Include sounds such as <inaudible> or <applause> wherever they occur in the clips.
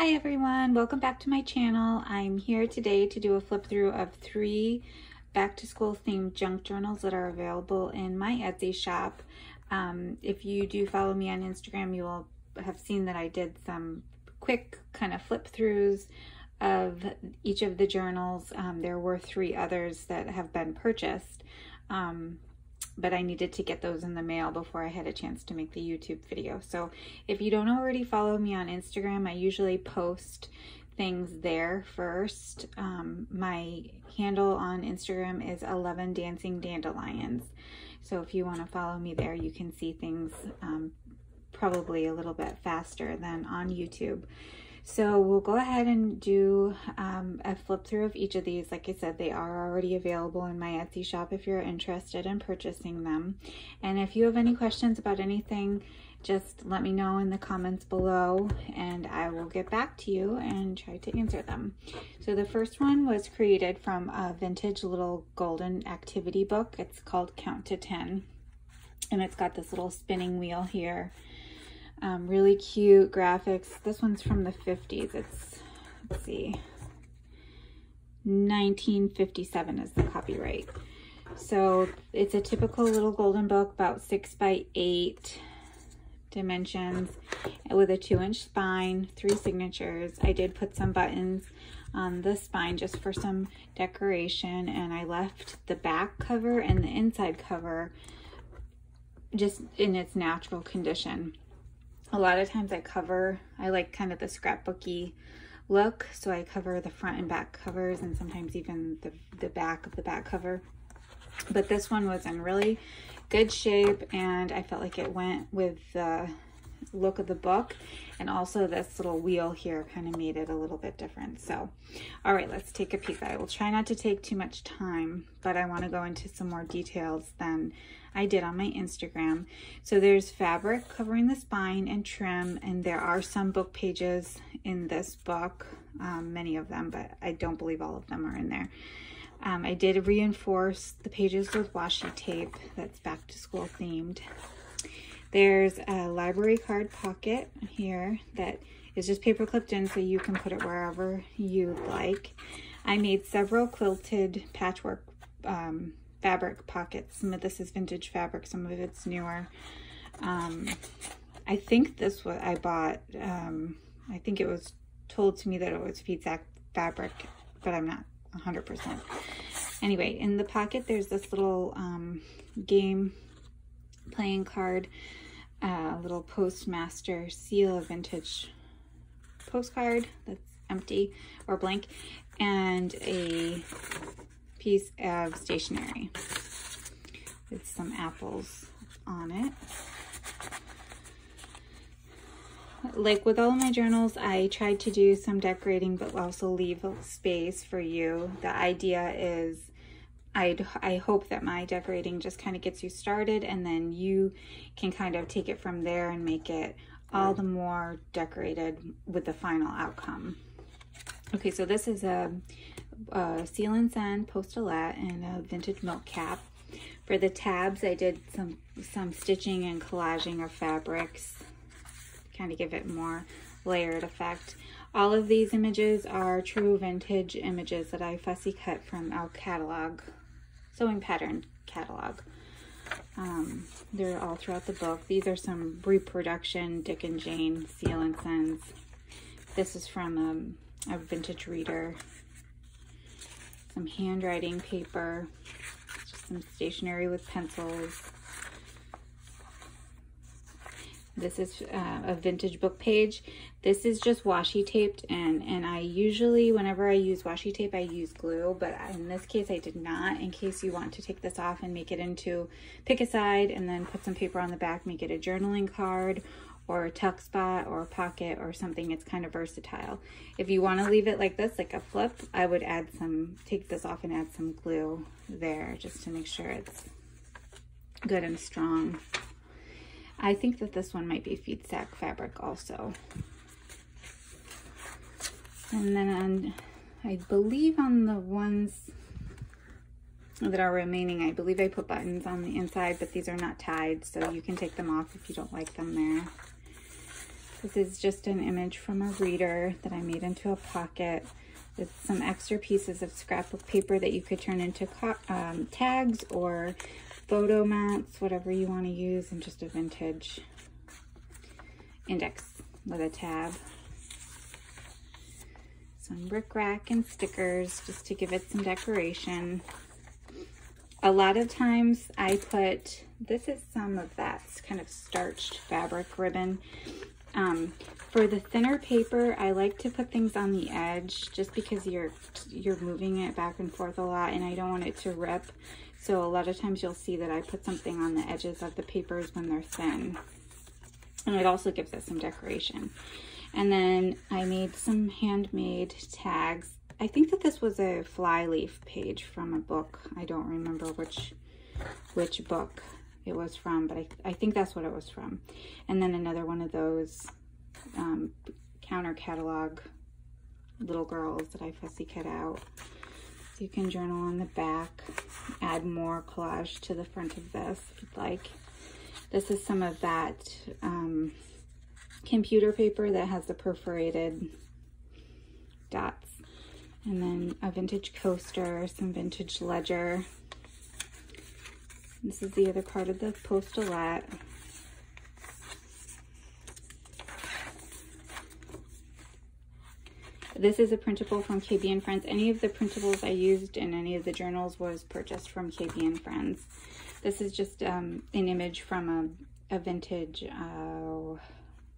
Hi everyone, welcome back to my channel. I'm here today to do a flip through of three back to school themed junk journals that are available in my Etsy shop. Um, if you do follow me on Instagram, you will have seen that I did some quick kind of flip throughs of each of the journals. Um, there were three others that have been purchased. Um, but I needed to get those in the mail before I had a chance to make the YouTube video. So if you don't already follow me on Instagram, I usually post things there first. Um, my handle on Instagram is 11 Dancing Dandelions. So if you want to follow me there, you can see things um, probably a little bit faster than on YouTube. So we'll go ahead and do um, a flip through of each of these. Like I said, they are already available in my Etsy shop if you're interested in purchasing them. And if you have any questions about anything, just let me know in the comments below and I will get back to you and try to answer them. So the first one was created from a vintage little golden activity book. It's called Count to 10 and it's got this little spinning wheel here um, really cute graphics. This one's from the 50s. It's, let's see, 1957 is the copyright. So it's a typical little golden book, about six by eight dimensions with a two inch spine, three signatures. I did put some buttons on the spine just for some decoration and I left the back cover and the inside cover just in its natural condition a lot of times I cover, I like kind of the scrapbooky look. So I cover the front and back covers and sometimes even the, the back of the back cover. But this one was in really good shape and I felt like it went with the look of the book and also this little wheel here kind of made it a little bit different so all right let's take a peek i will try not to take too much time but i want to go into some more details than I did on my Instagram. So there's fabric covering the spine and trim, and there are some book pages in this book, um, many of them, but I don't believe all of them are in there. Um, I did reinforce the pages with washi tape that's back to school themed. There's a library card pocket here that is just paper clipped in so you can put it wherever you'd like. I made several quilted patchwork um, fabric pockets. Some of this is vintage fabric, some of it's newer. Um, I think this what I bought, um, I think it was told to me that it was feed sack fabric, but I'm not 100%. Anyway, in the pocket, there's this little um, game playing card, a uh, little postmaster seal of vintage postcard that's empty or blank, and a piece of stationery with some apples on it. Like with all of my journals, I tried to do some decorating, but also leave space for you. The idea is i I hope that my decorating just kind of gets you started and then you can kind of take it from there and make it all the more decorated with the final outcome. Okay, so this is a uh, Seal and Send Postalette and a vintage milk cap. For the tabs, I did some, some stitching and collaging of fabrics, kind of give it more layered effect. All of these images are true vintage images that I fussy cut from our catalog, sewing pattern catalog. Um, they're all throughout the book. These are some reproduction Dick and Jane Seal and Sends. This is from um, a vintage reader some handwriting paper, some stationery with pencils. This is uh, a vintage book page. This is just washi taped and, and I usually, whenever I use washi tape, I use glue, but in this case I did not, in case you want to take this off and make it into, pick a side and then put some paper on the back, make it a journaling card or a tuck spot or a pocket or something. It's kind of versatile. If you want to leave it like this, like a flip, I would add some, take this off and add some glue there just to make sure it's good and strong. I think that this one might be feed sack fabric also. And then on, I believe on the ones that are remaining, I believe I put buttons on the inside, but these are not tied, so you can take them off if you don't like them there. This is just an image from a reader that I made into a pocket with some extra pieces of scrapbook paper that you could turn into um, tags or photo mats, whatever you want to use, and just a vintage index with a tab. Some rickrack and stickers just to give it some decoration. A lot of times I put, this is some of that kind of starched fabric ribbon. Um, for the thinner paper, I like to put things on the edge just because you're you're moving it back and forth a lot and I don't want it to rip. So a lot of times you'll see that I put something on the edges of the papers when they're thin. And it also gives it some decoration. And then I made some handmade tags. I think that this was a flyleaf page from a book. I don't remember which which book it was from, but I, I think that's what it was from. And then another one of those um, counter catalog little girls that I fussy cut out. You can journal on the back, add more collage to the front of this if you'd like. This is some of that um, computer paper that has the perforated dots. And then a vintage coaster, some vintage ledger. This is the other part of the postalette. This is a printable from KB and Friends. Any of the printables I used in any of the journals was purchased from KB and Friends. This is just um, an image from a, a vintage uh,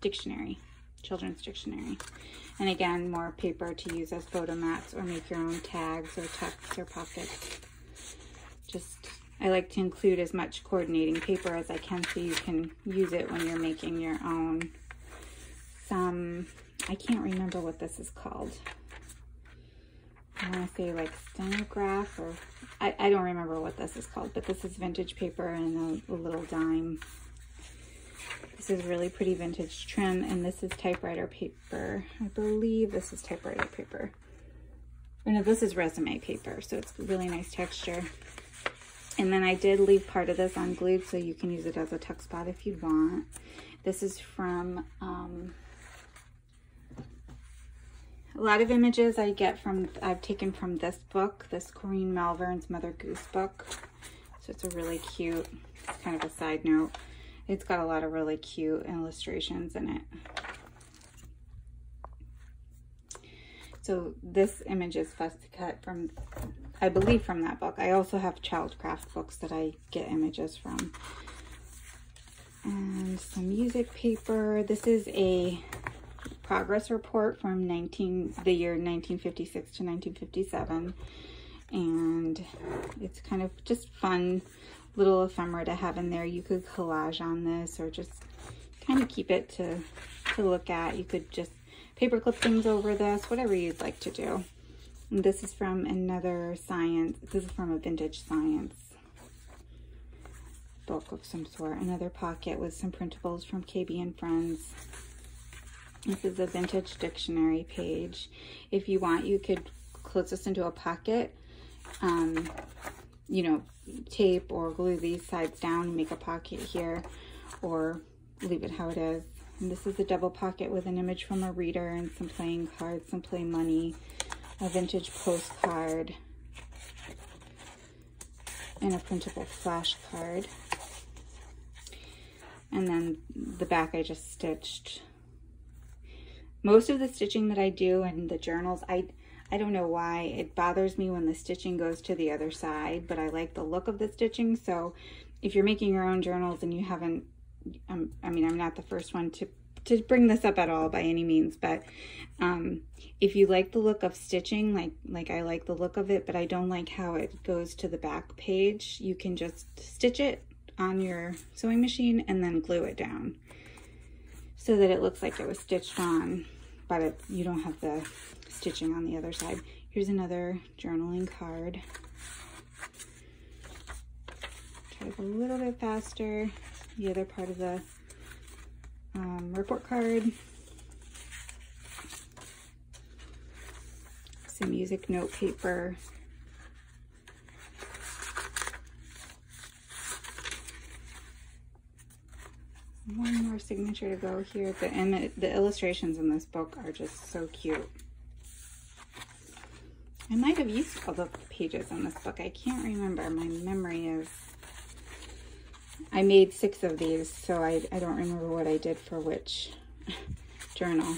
dictionary, children's dictionary. And again, more paper to use as photo mats or make your own tags or tucks or pockets. Just, I like to include as much coordinating paper as I can so you can use it when you're making your own. Some I can't remember what this is called. I want to say like stenograph or I, I don't remember what this is called, but this is vintage paper and a, a little dime. This is really pretty vintage trim and this is typewriter paper. I believe this is typewriter paper. Oh, no, this is resume paper, so it's really nice texture. And then I did leave part of this unglued so you can use it as a tuck spot if you want. This is from um, a lot of images I get from, I've taken from this book, this Corinne Malvern's Mother Goose book. So it's a really cute, kind of a side note. It's got a lot of really cute illustrations in it. So this image is fussy cut from, I believe from that book. I also have Childcraft books that I get images from. And some music paper. This is a progress report from 19 the year 1956 to 1957 and it's kind of just fun little ephemera to have in there. You could collage on this or just kind of keep it to to look at. You could just paper clip things over this whatever you'd like to do. And this is from another science this is from a vintage science book of some sort. Another pocket with some printables from KB and Friends this is a vintage dictionary page. If you want, you could close this into a pocket, um, you know, tape or glue these sides down make a pocket here or leave it how it is. And this is a double pocket with an image from a reader and some playing cards, some play money, a vintage postcard, and a printable flashcard. And then the back I just stitched most of the stitching that I do in the journals, I, I don't know why it bothers me when the stitching goes to the other side, but I like the look of the stitching. So if you're making your own journals and you haven't, um, I mean, I'm not the first one to, to bring this up at all by any means, but um, if you like the look of stitching, like, like I like the look of it, but I don't like how it goes to the back page, you can just stitch it on your sewing machine and then glue it down so that it looks like it was stitched on but it, you don't have the stitching on the other side. Here's another journaling card. Try a little bit faster. The other part of the um, report card. Some music note paper. One more signature to go here. The, and the illustrations in this book are just so cute. I might have used all the pages in this book. I can't remember. My memory is... I made six of these, so I, I don't remember what I did for which <laughs> journal.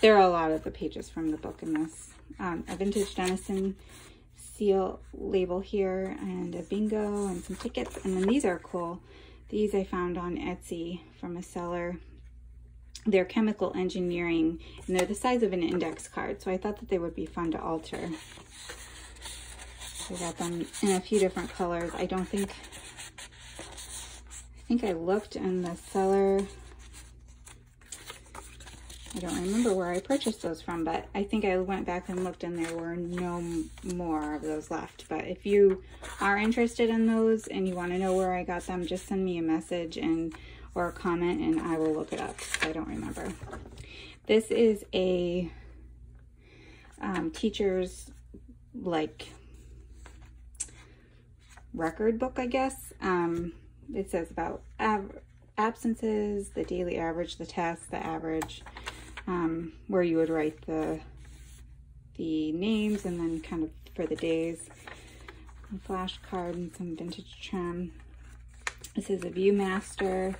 There are a lot of the pages from the book in this. Um, a vintage Dennison seal label here and a bingo and some tickets. And then these are cool. These I found on Etsy from a seller. They're chemical engineering and they're the size of an index card. So I thought that they would be fun to alter. I got them in a few different colors. I don't think, I think I looked in the seller I don't remember where I purchased those from, but I think I went back and looked and there were no more of those left. But if you are interested in those and you want to know where I got them, just send me a message and or a comment and I will look it up. I don't remember. This is a um, teacher's like record book, I guess. Um, it says about absences, the daily average, the test, the average, um, where you would write the the names and then kind of for the days. A flashcard and some vintage trim. This is a Viewmaster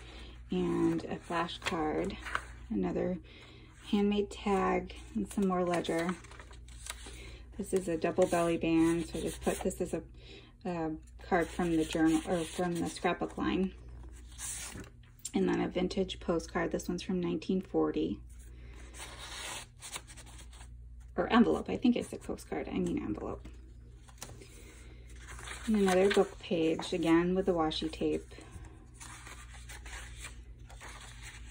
and a flashcard. Another handmade tag and some more ledger. This is a double belly band, so I just put this as a, a card from the journal or from the scrapbook line. And then a vintage postcard. This one's from 1940 or envelope. I think it's a postcard. I mean envelope. And another book page, again with the washi tape.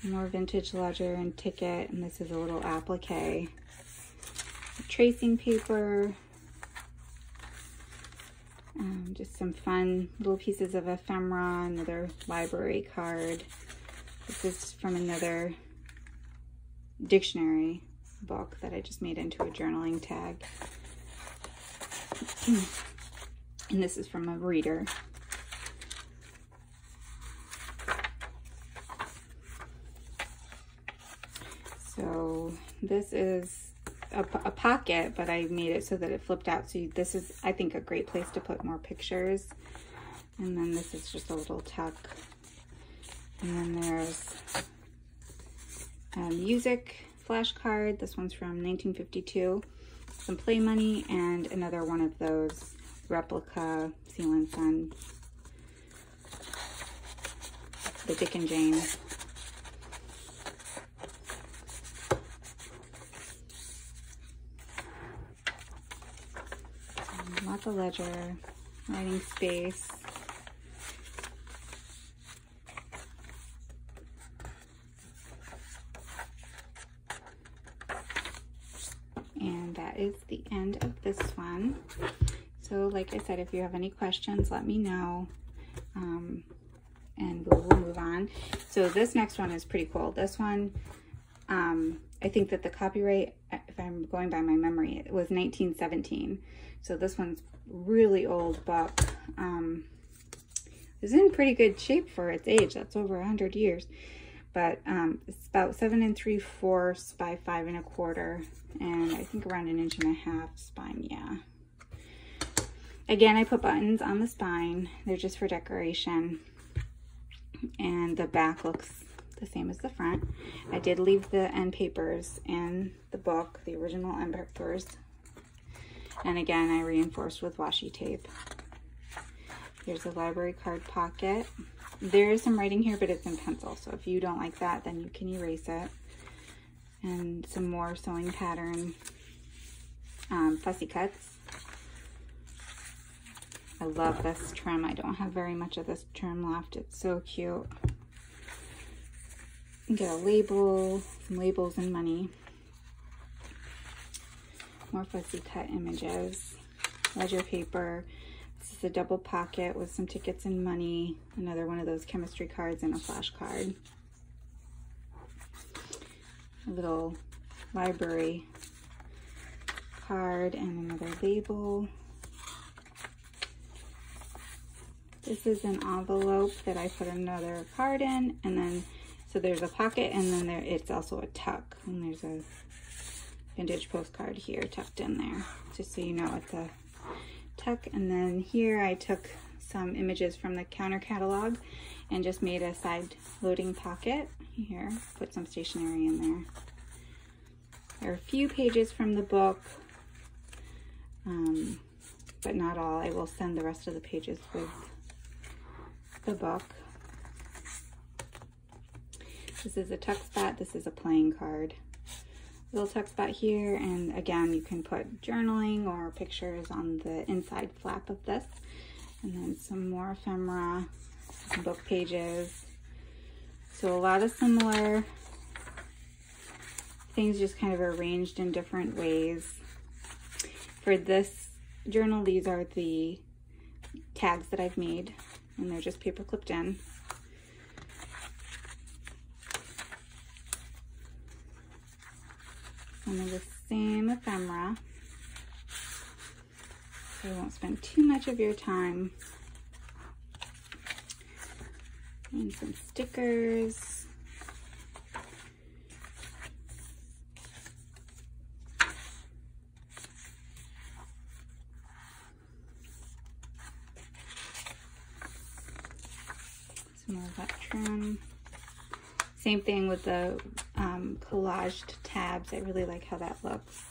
More vintage ledger and ticket, and this is a little applique. Tracing paper. Um, just some fun little pieces of ephemera, another library card. This is from another dictionary book that I just made into a journaling tag. and this is from a reader. So this is a, a, pocket, but I made it so that it flipped out. So this is, I think, a great place to put more pictures. And then this is just a little tuck. And then there's uh, music flashcard. This one's from 1952. Some play money and another one of those replica Seal and Send. The Dick and Jane. Lots of ledger, writing space. is the end of this one. So like I said, if you have any questions, let me know. Um, and we'll, move on. So this next one is pretty cool. This one, um, I think that the copyright, if I'm going by my memory, it was 1917. So this one's really old book. Um, it's in pretty good shape for its age. That's over 100 years but um, it's about seven and three fourths by five and a quarter, and I think around an inch and a half spine, yeah. Again, I put buttons on the spine. They're just for decoration. And the back looks the same as the front. I did leave the end papers in the book, the original end papers. And again, I reinforced with washi tape. Here's a library card pocket. There is some writing here, but it's in pencil. So if you don't like that, then you can erase it. And some more sewing pattern um, fussy cuts. I love this trim. I don't have very much of this trim left. It's so cute. Get a label, some labels and money. More fussy cut images. Ledger paper. This is a double pocket with some tickets and money. Another one of those chemistry cards and a flashcard. A little library card and another label. This is an envelope that I put another card in and then So there's a pocket and then there it's also a tuck. And there's a vintage postcard here tucked in there, just so you know it's a tuck. And then here I took some images from the counter catalog and just made a side loading pocket here, put some stationery in there. There are a few pages from the book, um, but not all. I will send the rest of the pages with the book. This is a tuck spot. This is a playing card. Little tuck spot here. And again, you can put journaling or pictures on the inside flap of this. And then some more ephemera, some book pages. So a lot of similar things just kind of arranged in different ways. For this journal, these are the tags that I've made and they're just paper clipped in. Some of the same ephemera. So won't spend too much of your time. And some stickers. Some more of that trim. Same thing with the um, collaged tabs. I really like how that looks.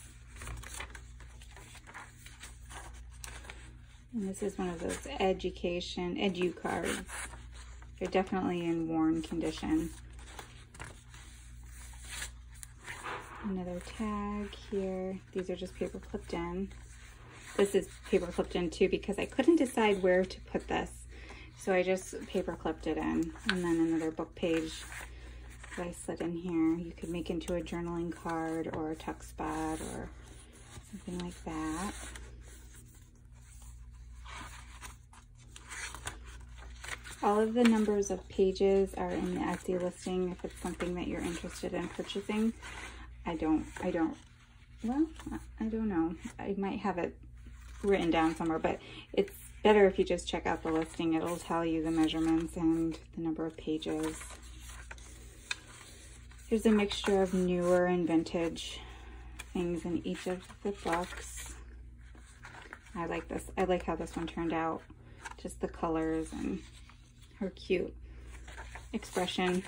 And this is one of those education, edu cards. They're definitely in worn condition. Another tag here. These are just paper clipped in. This is paper clipped in too because I couldn't decide where to put this. So I just paper clipped it in. And then another book page I slid in here. You could make into a journaling card or a tuck spot or something like that. All of the numbers of pages are in the Etsy listing if it's something that you're interested in purchasing. I don't, I don't, well, I don't know. I might have it written down somewhere, but it's better if you just check out the listing. It'll tell you the measurements and the number of pages. There's a mixture of newer and vintage things in each of the books. I like this. I like how this one turned out. Just the colors and her cute expression.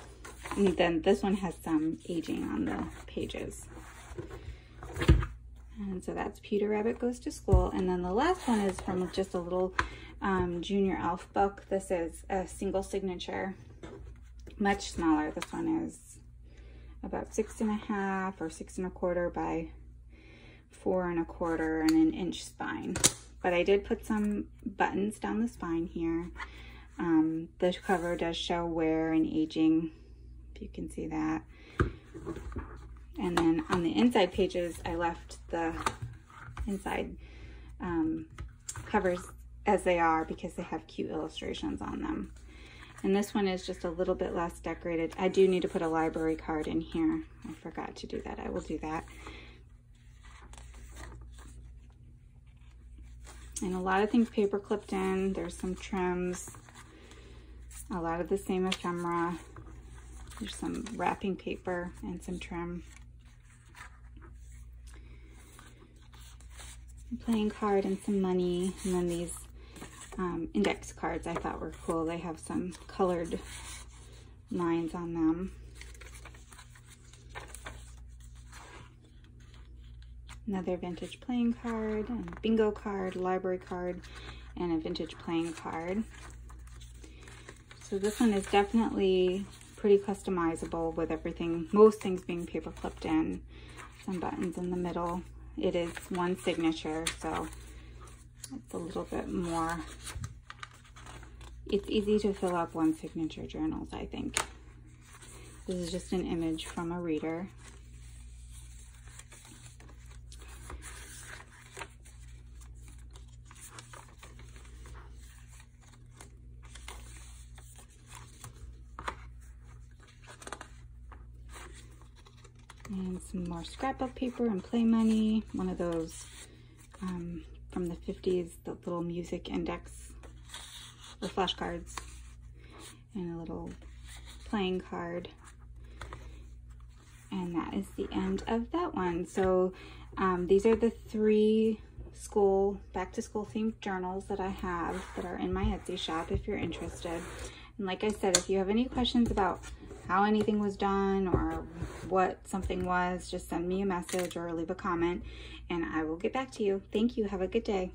And then this one has some aging on the pages. And so that's Peter Rabbit Goes to School. And then the last one is from just a little um, junior elf book. This is a single signature, much smaller. This one is about six and a half or six and a quarter by four and a quarter and an inch spine. But I did put some buttons down the spine here. Um, the cover does show wear and aging, if you can see that. And then on the inside pages, I left the inside um, covers as they are because they have cute illustrations on them. And this one is just a little bit less decorated. I do need to put a library card in here. I forgot to do that. I will do that. And a lot of things paper clipped in. There's some trims. A lot of the same ephemera. There's some wrapping paper and some trim. playing card and some money. And then these um, index cards I thought were cool. They have some colored lines on them. Another vintage playing card, bingo card, library card, and a vintage playing card. So this one is definitely pretty customizable with everything, most things being paper clipped in. Some buttons in the middle. It is one signature, so it's a little bit more, it's easy to fill up one signature journals, I think. This is just an image from a reader. and some more scrapbook paper and play money. One of those um, from the 50s, the little music index, the flashcards, and a little playing card. And that is the end of that one. So um, these are the three school, back to school themed journals that I have that are in my Etsy shop if you're interested. And like I said, if you have any questions about how anything was done or what something was, just send me a message or leave a comment and I will get back to you. Thank you. Have a good day.